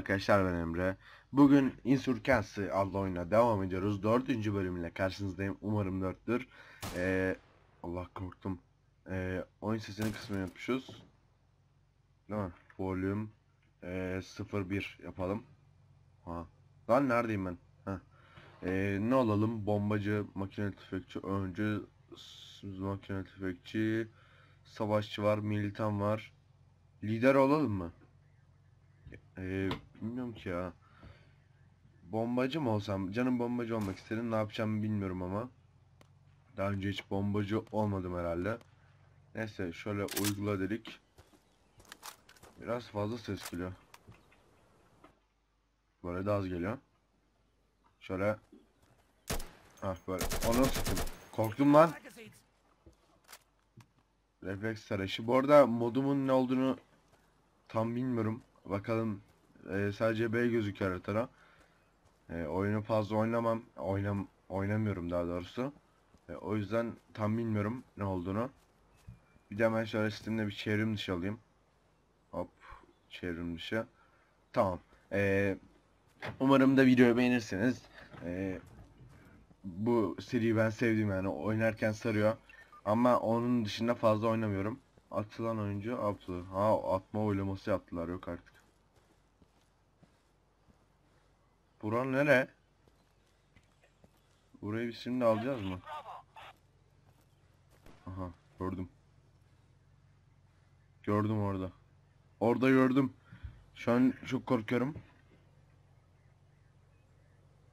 arkadaşlar ben Emre. Bugün Insurgency adlı oyuna devam ediyoruz. Dördüncü bölümle karşınızdayım. Umarım dörttür. Ee, Allah korktum. Ee, oyun sesini kısmını yapmışız. Değil mi? Volume ee, 01 yapalım. Ha. Lan neredeyim ben? Ha. Ee, ne alalım? Bombacı, makine tüfekçi, öncü, makine tüfekçi, savaşçı var, militan var. Lider olalım mı? Ee, bilmiyorum ki ya. Bombacı mı olsam? Canım bombacı olmak istedim. Ne yapacağımı bilmiyorum ama. Daha önce hiç bombacı olmadım herhalde. Neyse şöyle uygula dedik. Biraz fazla ses geliyor. Böyle de az geliyor. Şöyle. Ah böyle. Onu sıktım. Korktum lan. Refleks sarışı. Bu arada modumun ne olduğunu tam bilmiyorum. Bakalım e, sadece B gözüküyor haritada. E, oyunu fazla oynamam. Oynam oynamıyorum daha doğrusu. E, o yüzden tam bilmiyorum ne olduğunu. Bir de hemen şöyle Steam'de bir çevrim dışı alayım. Hop çevrim dışı. Tamam. E, umarım da videoyu beğenirsiniz. E, bu seriyi ben sevdim yani oynarken sarıyor. Ama onun dışında fazla oynamıyorum. Atılan oyuncu atlı. Ha atma oylaması yaptılar yok artık. Bura nere? Burayı biz şimdi alacağız mı? Aha gördüm. Gördüm orada. Orada gördüm. Şu an çok korkuyorum.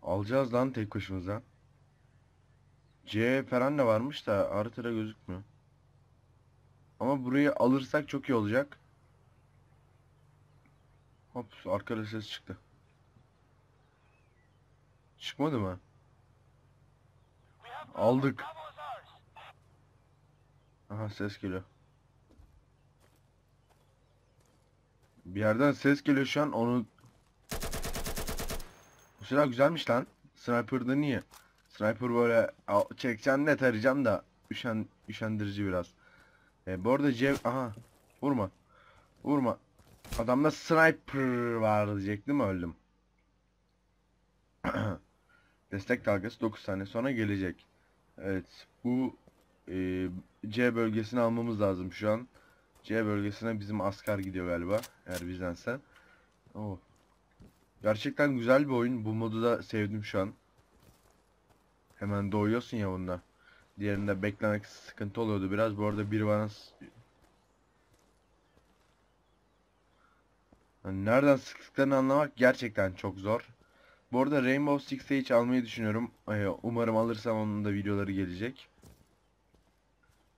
Alacağız lan tek başımıza. C falan da varmış da haritada gözükmüyor. Ama burayı alırsak çok iyi olacak. Hop arkada ses çıktı. Çıkmadı mı? Aldık. Aha ses geliyor. Bir yerden ses geliyor şu an onu... Bu silah güzelmiş lan. Sniper'da niye? Sniper böyle çekeceğim net arayacağım da üşen, üşendirici biraz. E, bu arada Cev... Aha. Vurma. Vurma. Adamda sniper var diyecektim öldüm. Destek dalgası 9 saniye sonra gelecek. Evet. Bu e, C bölgesini almamız lazım şu an. C bölgesine bizim asker gidiyor galiba. Eğer bizdense. Oh. Gerçekten güzel bir oyun. Bu modu da sevdim şu an. Hemen doğuyorsun ya bunda. Diğerinde beklemek sıkıntı oluyordu biraz. Bu arada biri bana Hani nereden sıktıklarını anlamak gerçekten çok zor. Bu arada Rainbow Six Siege almayı düşünüyorum. Ee, Umarım alırsam onun da videoları gelecek.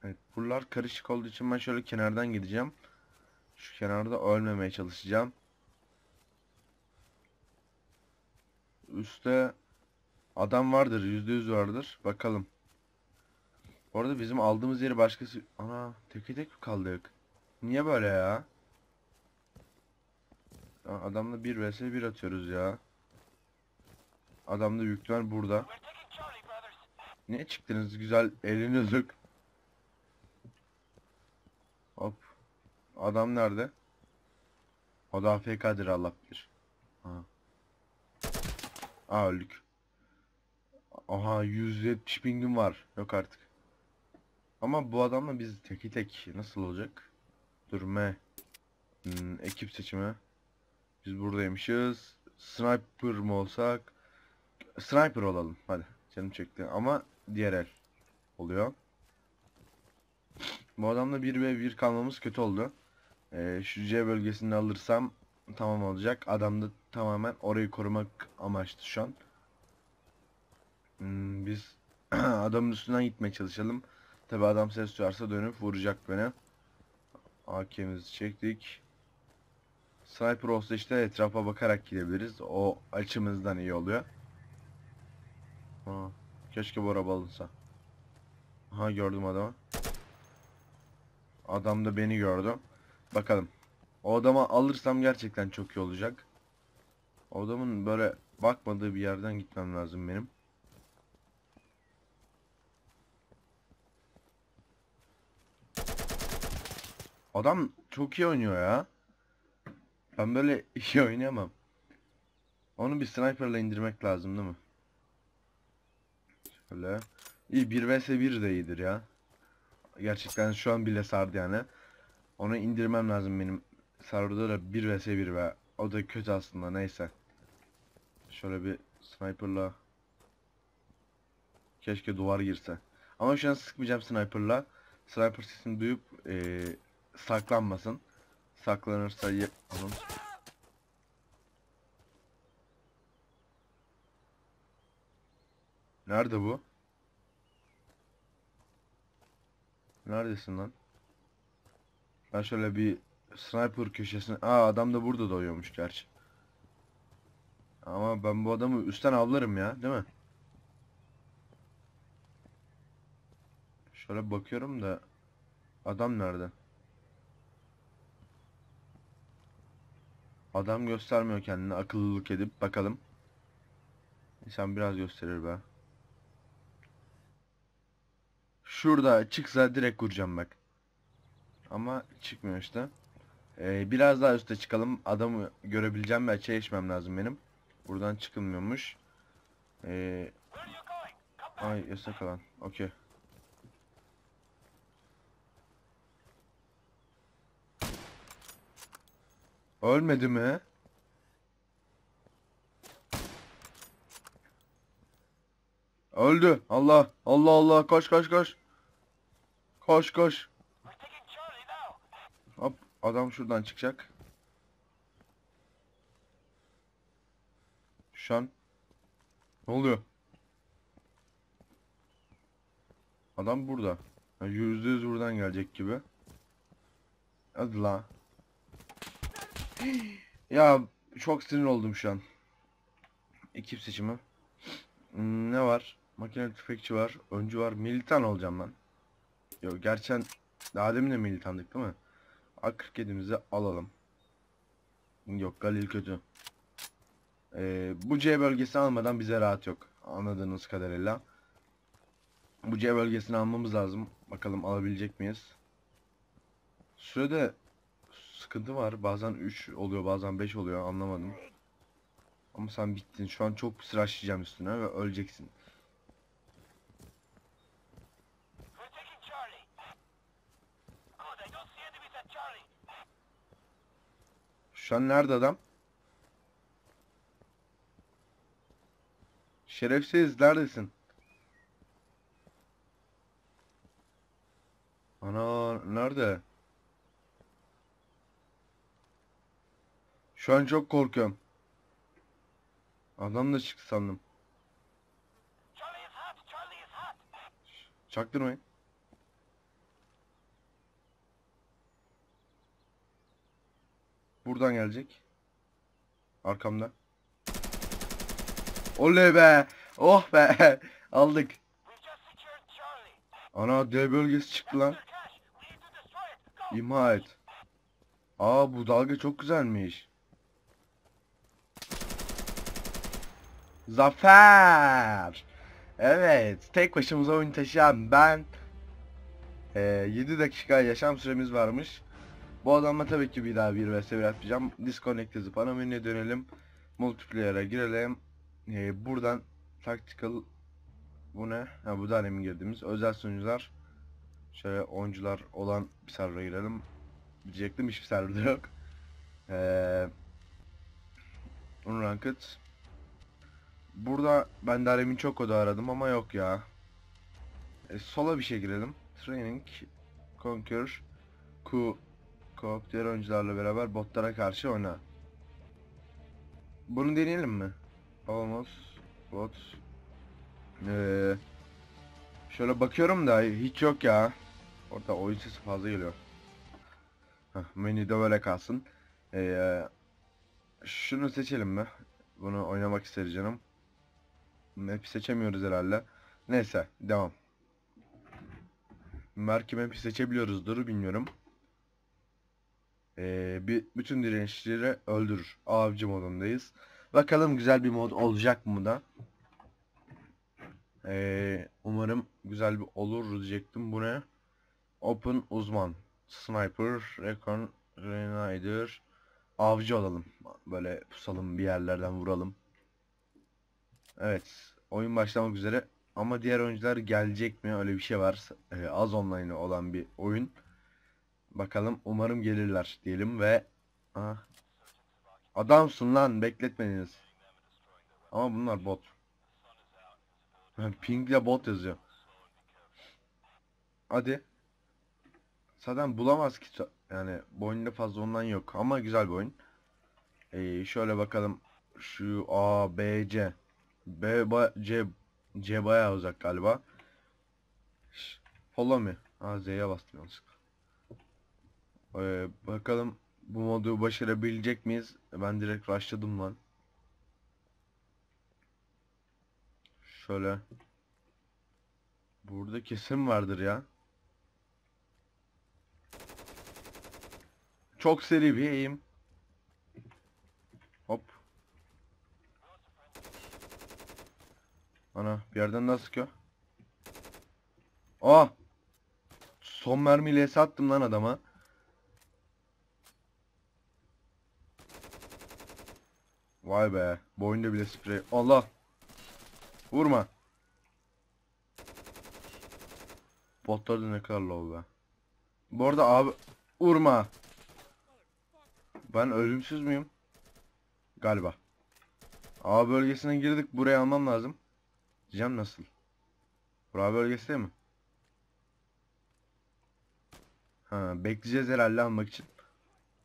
Evet, buralar karışık olduğu için ben şöyle kenardan gideceğim. Şu kenarda ölmemeye çalışacağım. Üste adam vardır, yüzde yüz vardır. Bakalım. Bu arada bizim aldığımız yeri başkası... Ana teke tek mi kaldık? Niye böyle? Ya Adamla 1 vs 1 atıyoruz ya. Adam da büyük ihtimal burada. Niye çıktınız güzel elinizlik? Hop. Adam nerede? O da AFK'dir Allah bilir. Aha. Aa öldük. Aha 170 pingim var. Yok artık. Ama bu adamla biz teki tek nasıl olacak? Dur M. Hmm, ekip seçimi. Biz buradaymışız. Sniper mı olsak? Sniper olalım. Hadi. Canım çekti. Ama diğer el oluyor. Bu adamla 1 ve 1 kalmamız kötü oldu. Ee, şu C bölgesini alırsam tamam olacak. Adam da tamamen orayı korumak amaçlı şu an. Hmm, biz adamın üstünden gitmeye çalışalım. Tabi adam ses duyarsa dönüp vuracak beni. AK'mizi çektik. Sniper olsa işte etrafa bakarak gidebiliriz. O açımızdan iyi oluyor. Ha, keşke bu araba alınsa. Ha gördüm adamı. Adam da beni gördü. Bakalım. O adamı alırsam gerçekten çok iyi olacak. O adamın böyle bakmadığı bir yerden gitmem lazım benim. Adam çok iyi oynuyor ya. Ben böyle iyi oynayamam. Onu bir sniperla indirmek lazım değil mi? Şöyle. İyi 1 vs 1 de iyidir ya. Gerçekten şu an bile sardı yani. Onu indirmem lazım benim. Sarıda da 1 vs 1 ve o da kötü aslında neyse. Şöyle bir sniperla. Keşke duvar girse. Ama şu an sıkmayacağım sniperla. Sniper sesini duyup eee, saklanmasın. Saklanırsa ye... Nerede bu? Neredesin lan? Ben şöyle bir sniper köşesine... Aa adam da burada doyuyormuş gerçi. Ama ben bu adamı üstten avlarım ya, değil mi? Şöyle bakıyorum da adam nerede? Adam göstermiyor kendini akıllılık edip bakalım. İnsan biraz gösterir be. Şurada çıksa direkt vuracağım bak. Ama çıkmıyor işte. Ee, biraz daha üste çıkalım. Adamı görebileceğim ve açığa geçmem lazım benim. Buradan çıkılmıyormuş. Ee, ay yasak alan. Okey. Ölmedi mi? Öldü. Allah. Allah Allah. Koş koş koş. Koş koş. Hop. Adam şuradan çıkacak. Şu an. Ne oluyor? Adam burada. Yüzde yüz buradan gelecek gibi. Hadi la. Ya çok sinir oldum şu an. Ekip seçimi. Hmm, ne var? Makine tüfekçi var. Öncü var. Militan olacağım ben. Yok gerçekten daha demin de militandık değil mi? A47'mizi alalım. Yok Galil kötü. Ee, bu C bölgesini almadan bize rahat yok. Anladığınız kadarıyla. Bu C bölgesini almamız lazım. Bakalım alabilecek miyiz? Sürede sıkıntı var. Bazen 3 oluyor, bazen 5 oluyor. Anlamadım. Ama sen bittin. Şu an çok sıraşlayacağım üstüne ve öleceksin. An nerede adam? Şerefsiz neredesin? Ana nerede? Şu an çok korkuyorum. Adam da çıktı sandım. Çaktırmayın. Buradan gelecek. Arkamda. Oley be. Oh be. Aldık. Ana D bölgesi çıktı lan. İmha et. Aa bu dalga çok güzelmiş. Zafer. Evet, tek başımıza oyun taşıyan ben. Ee, 7 dakika yaşam süremiz varmış. Bu adamla tabii ki bir daha bir vs 1 atmayacağım. Disconnect yazıp ana menüye dönelim. Multiplayer'a girelim. Ee, buradan tactical bu ne? Ha bu da demin girdiğimiz özel sunucular. Şöyle oyuncular olan bir server'a girelim. Diyecektim hiçbir serverda yok. Ee, Unranked. Burada ben de Alemin çok oda aradım ama yok ya. E, sola bir şey girelim. Training, Conquer, Ku, Co-op diğer oyuncularla beraber botlara karşı oyna. Bunu deneyelim mi? Almost bot. Ee, şöyle bakıyorum da hiç yok ya. Orada oyun sesi fazla geliyor. Heh, menüde böyle kalsın. Ee, şunu seçelim mi? Bunu oynamak isterim canım. Map seçemiyoruz herhalde. Neyse devam. Belki map'i seçebiliyoruzdur bilmiyorum. Ee, bir, bütün dirençleri öldürür. Avcı modundayız. Bakalım güzel bir mod olacak mı da. Ee, umarım güzel bir olur diyecektim. Bu ne? Open uzman. Sniper, Recon, Grenadier. Avcı olalım. Böyle pusalım bir yerlerden vuralım. Evet. Oyun başlamak üzere. Ama diğer oyuncular gelecek mi? Öyle bir şey var. Ee, az online olan bir oyun. Bakalım. Umarım gelirler diyelim ve ah. Adamsın lan. Bekletmediniz. Ama bunlar bot. Pingle bot yazıyor. Hadi. Zaten bulamaz ki. Yani bu oyunda fazla ondan yok. Ama güzel bir oyun. Ee, şöyle bakalım. Şu A, B, C. B, ba, C, C bayağı uzak galiba. Follow me. Ha Z'ye bastım yanlışlıkla. Ee, bakalım bu modu başarabilecek miyiz? Ben direkt rushladım lan. Şöyle. Burada kesim vardır ya. Çok seri bir eğim. Hop. Ana bir yerden daha sıkıyor. Aa! Son mermiyle sattım lan adama. Vay be. Boyunda bile sprey. Allah. Vurma. Botlar da ne kadar low be. Bu arada abi vurma. Ben ölümsüz müyüm? Galiba. A bölgesine girdik. Buraya almam lazım. Diyeceğim nasıl? Bura bölgesi mi? Ha, bekleyeceğiz herhalde almak için.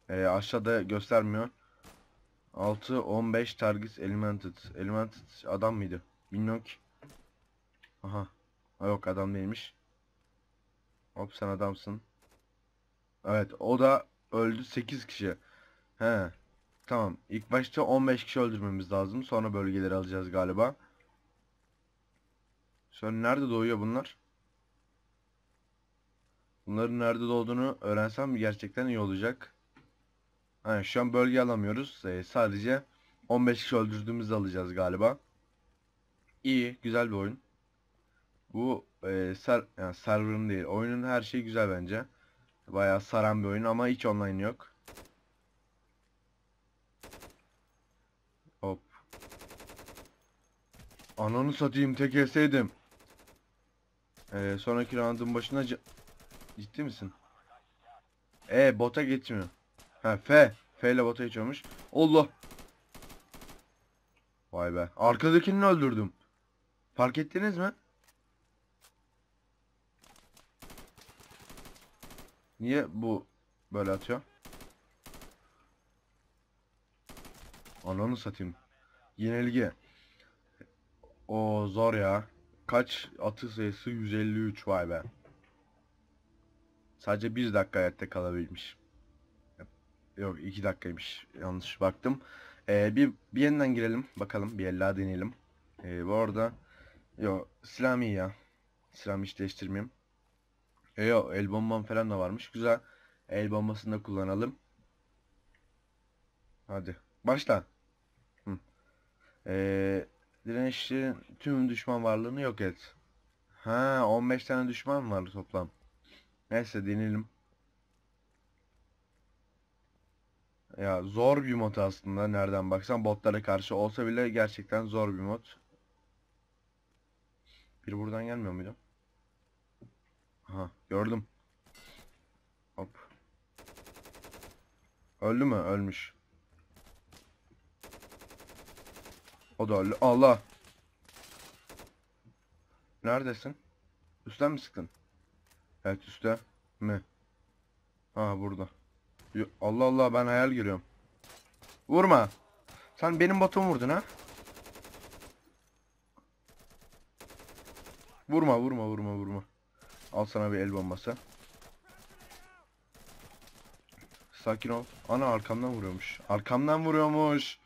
Ee, aşağıda göstermiyor. 6 15 target elemented. Elemented adam mıydı? Bilmiyorum ki. Aha. Ha, yok adam değilmiş. Hop sen adamsın. Evet o da öldü 8 kişi. He. Tamam. İlk başta 15 kişi öldürmemiz lazım. Sonra bölgeleri alacağız galiba. Sonra nerede doğuyor bunlar? Bunların nerede doğduğunu öğrensem gerçekten iyi olacak. Ha, şu an bölge alamıyoruz. Ee, sadece 15 kişi öldürdüğümüzde alacağız galiba. İyi, güzel bir oyun. Bu e, ser, yani server'ın değil. Oyunun her şeyi güzel bence. Bayağı saran bir oyun ama hiç online yok. Hop. Ananı satayım tek yeseydim. Ee, sonraki round'un başına ciddi misin? E bota geçmiyor. Ha F. F ile bota geçiyormuş. Allah. Vay be. Arkadakini öldürdüm. Fark ettiniz mi? Niye bu böyle atıyor? Ananı satayım. Yenilgi. O zor ya. Kaç atı sayısı 153 vay be. Sadece 1 dakika hayatta kalabilmiş. Yok 2 dakikaymış. Yanlış baktım. Ee, bir, bir yeniden girelim. Bakalım bir el daha deneyelim. Ee, bu arada Yok silah iyi ya. Silah hiç değiştirmeyeyim. E, yok el bombam falan da varmış. Güzel. El bombasını da kullanalım. Hadi. Başla. Hı. Ee, dirençli tüm düşman varlığını yok et. Ha 15 tane düşman var toplam. Neyse deneyelim. Ya zor bir mod aslında nereden baksan botlara karşı olsa bile gerçekten zor bir mod. Biri buradan gelmiyor muydu? Aha gördüm. Hop. Öldü mü? Ölmüş. O da öldü. Allah. Neredesin? Üstten mi sıktın? Evet üstte mi? Ha burada. Allah Allah ben hayal görüyorum. Vurma. Sen benim botumu vurdun ha? Vurma vurma vurma vurma. Al sana bir el bombası. Sakin ol. Ana arkamdan vuruyormuş. Arkamdan vuruyormuş.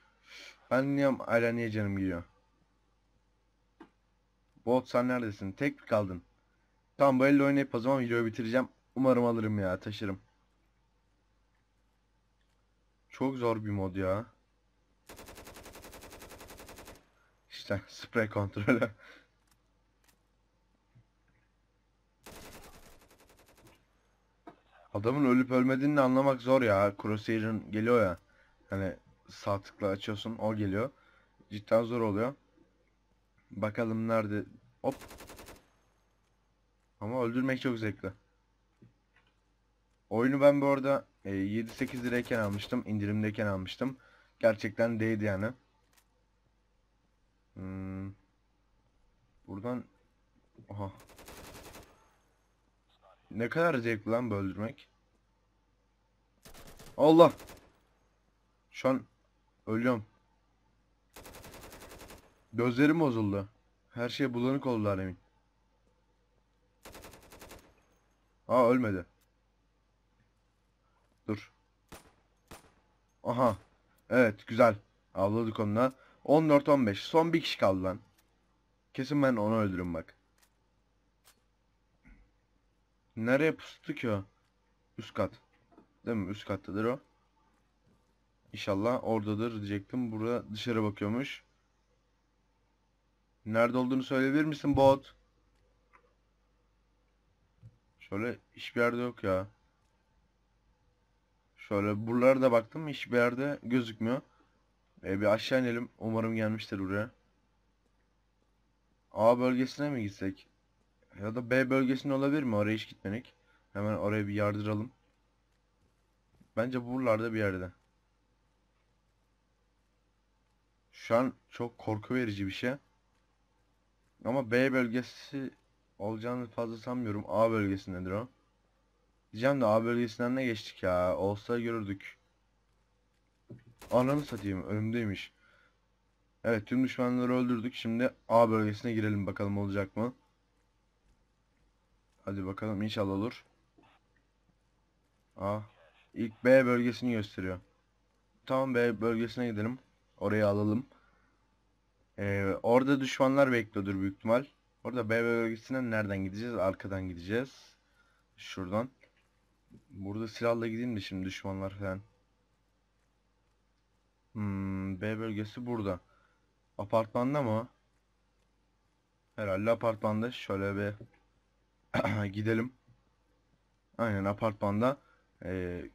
Ben niye hala niye canım gidiyor? Bot sen neredesin? Tek mi kaldın? Tamam bu elle oynayıp o zaman videoyu bitireceğim. Umarım alırım ya taşırım. Çok zor bir mod ya. İşte sprey kontrolü. Adamın ölüp ölmediğini anlamak zor ya. Crosshair'ın geliyor ya. Hani sağ tıkla açıyorsun o geliyor. Cidden zor oluyor. Bakalım nerede? Hop. Ama öldürmek çok zevkli. Oyunu ben bu arada e, 7-8 lirayken almıştım. indirimdeyken almıştım. Gerçekten değdi yani. Hmm. Buradan Aha. Ne kadar zevkli lan bu öldürmek. Allah. Şu an ölüyorum. Gözlerim bozuldu. Her şey bulanık oldu alemin. Aa ölmedi. Dur. Aha. Evet güzel. Avladık onunla. 14-15. Son bir kişi kaldı lan. Kesin ben onu öldürürüm bak. Nereye pustu ki o? Üst kat. Değil mi? Üst kattadır o. İnşallah oradadır diyecektim. Burada dışarı bakıyormuş. Nerede olduğunu söyleyebilir misin bot? Şöyle hiçbir yerde yok ya. Şöyle buralara da baktım hiçbir yerde gözükmüyor. E, bir aşağı inelim. Umarım gelmiştir buraya. A bölgesine mi gitsek? Ya da B bölgesine olabilir mi? Oraya hiç gitmedik. Hemen oraya bir yardıralım. Bence buralarda bir yerde. Şu an çok korku verici bir şey. Ama B bölgesi olacağını fazla sanmıyorum. A bölgesindedir o. Diyeceğim de A bölgesinden ne geçtik ya? Olsa görürdük. Ananı satayım. Önümdeymiş. Evet tüm düşmanları öldürdük. Şimdi A bölgesine girelim bakalım olacak mı? Hadi bakalım inşallah olur. A. İlk B bölgesini gösteriyor. Tamam B bölgesine gidelim. Orayı alalım. Ee, orada düşmanlar bekliyordur büyük ihtimal. Orada B bölgesine nereden gideceğiz? Arkadan gideceğiz. Şuradan. Burada silahla gideyim de şimdi düşmanlar falan. Hmm, B bölgesi burada. Apartmanda mı? Herhalde apartmanda. Şöyle bir gidelim. Aynen apartmanda. Ee,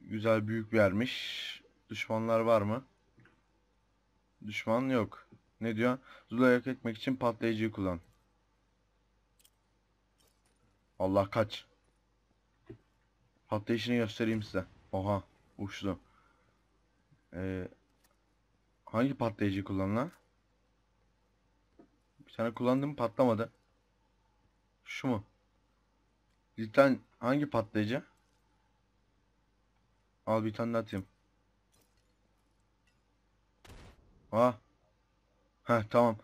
güzel büyük bir yermiş. Düşmanlar var mı? Düşman yok. Ne diyor? Zula'yı yok etmek için patlayıcıyı kullan. Allah kaç. Patlayışını göstereyim size. Oha. Uçtu. Ee, hangi patlayıcıyı kullan lan? Bir tane kullandım patlamadı. Şu mu? Cidden hangi patlayıcı? Al bir tane atayım. Ah. Heh tamam.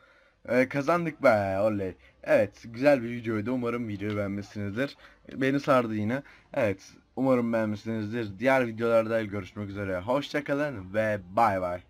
Ee, kazandık be oley. Evet güzel bir videoydu. Umarım videoyu beğenmişsinizdir. Beni sardı yine. Evet umarım beğenmişsinizdir. Diğer videolarda görüşmek üzere. Hoşçakalın ve bay bay.